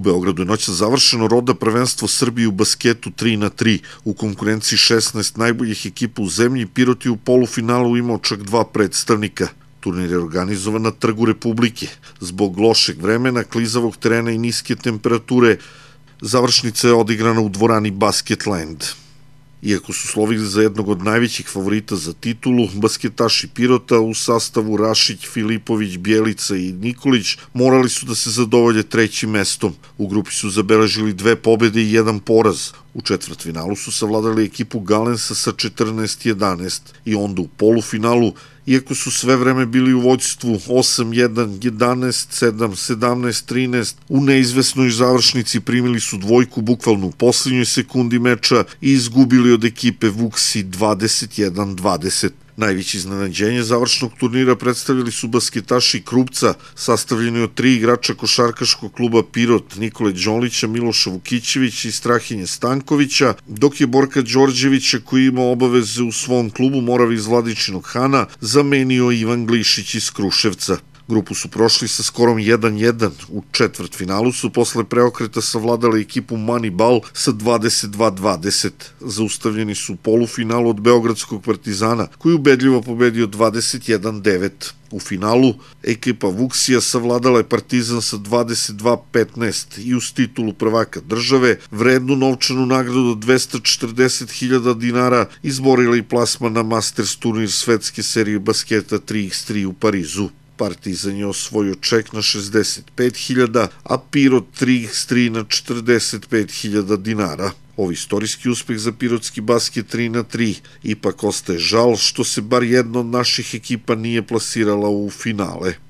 U Beogradu je noća završeno roda prvenstvo Srbije u basketu 3 na 3. U konkurenciji 16 najboljih ekipa u zemlji Pirot je u polufinalu imao čak dva predstavnika. Turnir je organizovan na Trgu Republike. Zbog lošeg vremena, klizavog terena i niske temperature, završnica je odigrana u dvorani Basketland. Iako su slovili za jednog od najvećih favorita za titulu, basketaši Pirota u sastavu Rašić, Filipović, Bjelica i Nikolić morali su da se zadovolje trećim mestom. U grupi su zabeležili dve pobede i jedan poraz. U četvrtfinalu su savladali ekipu Galensa sa 14-11 i onda u polufinalu iako su sve vreme bili u vođstvu 8-1, 11, 7, 17, 13, u neizvesnoj završnici primili su dvojku bukvalno u poslednjoj sekundi meča i izgubili od ekipe Vuksi 21-20. Najveće iznenađenje završnog turnira predstavili su basketaši Krupca, sastavljeni od tri igrača košarkaškog kluba Pirot, Nikole Đolića, Miloša Vukićevića i Strahinje Stankovića, dok je Borka Đorđevića, koji ima obaveze u svom klubu Moravi iz Vladičinog Hana, zamenio Ivan Glišić iz Kruševca. Grupu su prošli sa skorom 1-1. U četvrt finalu su posle preokreta savladali ekipu Moneyball sa 22-20. Zaustavljeni su u polufinalu od Beogradskog partizana, koji ubedljivo pobedio 21-9. U finalu ekipa Vuksija savladala je Partizan sa 22-15 i uz titulu prvaka države vrednu novčanu nagradu od 240.000 dinara izborila i plasma na Masters turnir svetske serije basketa 3x3 u Parizu. Partizan je osvojio ček na 65.000, a Pirot 3x3 na 45.000 dinara. Ovi istorijski uspeh za pirotski basket 3 na 3 ipak ostaje žal što se bar jedna od naših ekipa nije plasirala u finale.